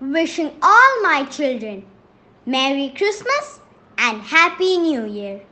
wishing all my children Merry Christmas and Happy New Year.